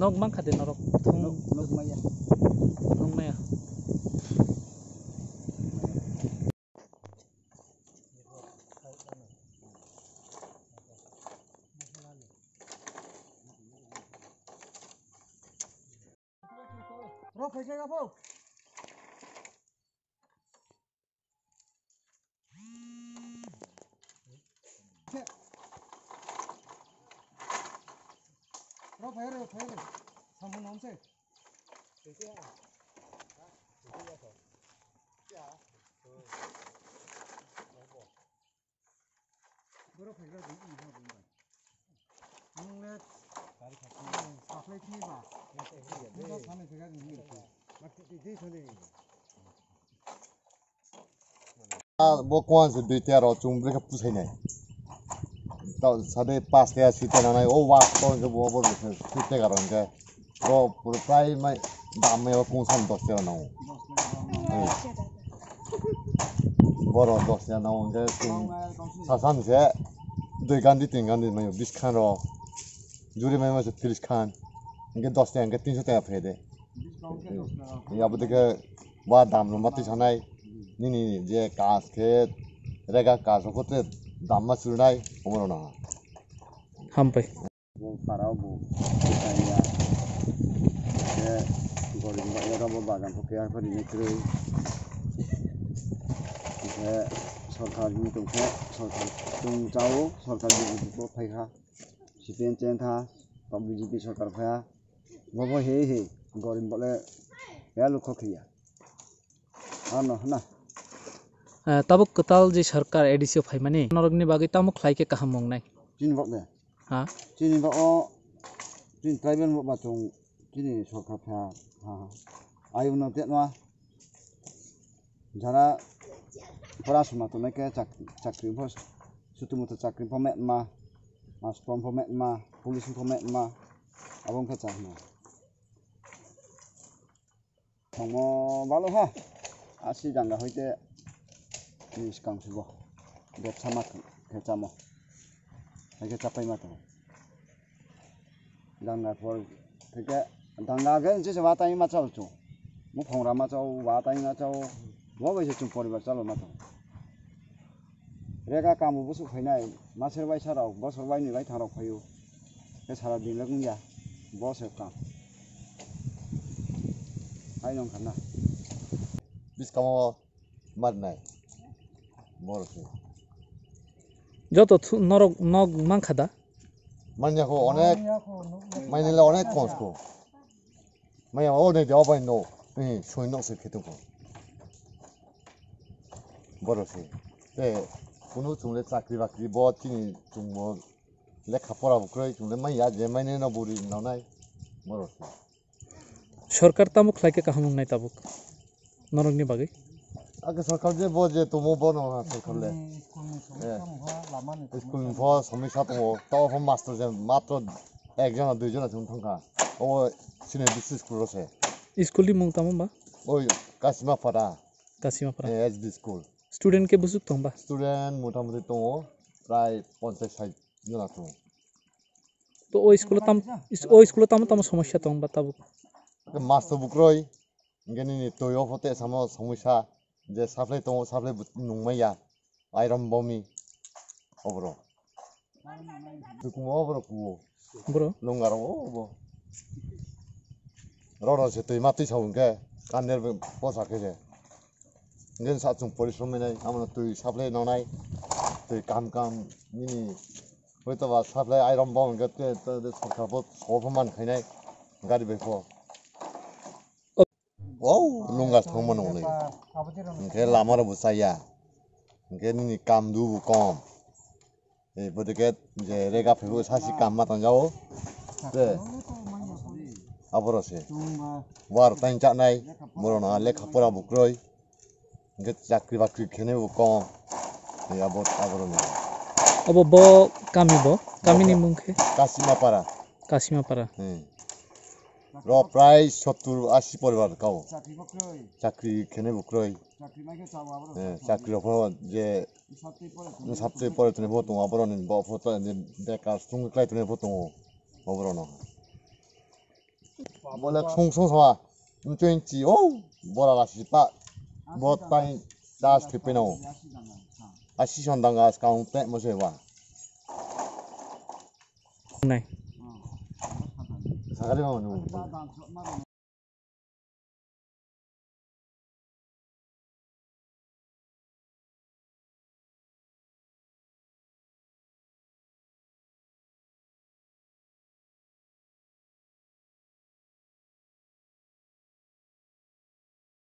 Nog mang khát nó rok. Nog nog maya. Nog maya. Rok phải chơi gặp không? 바로 배열해요 배열해 3분 넘세 대세야 대세야서 야 말고 그렇게 해서 이거 뭔가 응렛 사플레이티바 뭔가 밤에 제가 좀 이렇게 목공한 그 뒤에 따라 좀 그렇게 부세네. साधै पाँच time सिटा लाइ औ वास्तो हुन्छ बरु सिर्टेकाहरू हुन्छ र प्रायःमै दाममै अब पाउँछ नि दस टाइम नौ बर दस टा दुई घन्टी तिन कान्य बिस खान र जुरेमा चाहिँ तिस खान दस टाइम तिन सय टाइप फेदे अबदेखि वा दामहरू मात्रै छ नै नि जे कास खेत रेगा कास हो dhamma sudai umro na hampai parau bu kitanya ke gori ba ya rabo bagan ko kya ko ni kru ke sarkar ni tum ke sarkar tum chao sarkar ni ko phai kha sipen chen tha pambu ji bi sarkar phaya bo bo he he gori bole ya lukho khiya ha na na तब कताल जी सरकार एडीसीओ phi माने नरगनि बागै तामुक लाइके काहाम मंनाय जिन बकने हा जिन बक अ जिन tribal बक बाचों जिनि सरकार फा हा आयु न ते नवा যারা পড়াশোনা তো নাকি চাকরি চাকরি সুতমতো চাকরি ফমেট মা মাস ফম ফমেট মা পুলিশ ফমেট মা এবং কে চাকরি সঙ্গ ভালো হ্যাঁ আসি জাঙ্গা হইতে 이 시간 주고 내 차마 개자 뭐 이게 잡아이 맞다 당가 벌 그게 당가가 이제 저 왔다 이 맞아 줘 무펑라 맞아 왔다 이 맞아 뭐가 이제 좀 버리고 잘로 맞아 내가 까무 무슨 회나 마서 와이 살아 버서 와이 니 와이 타러 가요 그 살아 빌려 공야 버서 까 아이 놈 갔나 비스카모 맞나요 যত নরক নগ মাংখাদা। মাইনাকো অনেক মাইনালে অনেক কষ্ট মাইয়া ও নে। দেওয়া বাইন এই সৈন্যসে খেতে বড়সে তে কোনো চুমলে চাকরি বাকরি ব তিনি চুম লেখা পড়াবো ক্রয় চুমলে মাইয়া যে মাইনে না বুড়ি নাই। বড়সে সরকার তামুক লাইকে কাহামুক নাই তাবুক নরকনি বাগে 아까 설감제 뭐지 또뭐 번호 하나 설걸래. স্কুল ভ সমীক্ষা তো তখন মাস্টার যে মাত্র একজন আর দুইজন আছে থাকা ও সিনে বিশ্ব স্কুল আছে স্কুলটি মুংতাম বা ওই Kasimapara Kasimapara S B school student কে বুঝুক তো বা স্টুডেন্ট মোটামুটি তো প্রায় পঞ্চাশ ষাট জন আছে তো ওই স্কুলে তাম ওই স্কুলে তাম তাম সমস্যা তো বা তাবুক মাস্টার বুকরই গেনি তৈরি হতে সমস্যা 이제 사플레 동호 사플레 농마야 아이런 범이 어버로. 그구모 어버로 뭐 구고 뭐로? 농가로 뭐. 러러 제또 이마트 사온 게 간내를 보사케제. 이제 사춘 보리스면에 아무나 또 사플레 너나이. 또 감감 미니. 그때 와 사플레 아이런 범 그때 또 서카보 소포만 그냥 가리 베고. E phego sasi kam ma tan jao de aborose war tan cha nai morona lekha pora bu kroi nke chakri bakri khene bu kom e abot aborone Abo bo kami bo. Kami ni mungke. kasima para Kasima para. হ্যাঁ চাকরি বকরই চাকরি খেনে বুকরই। চাকরি মাইকে চাও আবার হ্যাঁ চাকরির ওপর যে সবচেয়ে পরে তুমি ভোট আবরণ ফটো বেকার সঙ্গে ক্লাই তুমি ভোট আবরণ বলে সং সং সা টোয়েন্টি ও বড় গাছি পা বট পাই দাস টিপে নাও। আসি সন্দাং গাছ কাউন্ট পে মশে বা। নাই। Ah, kena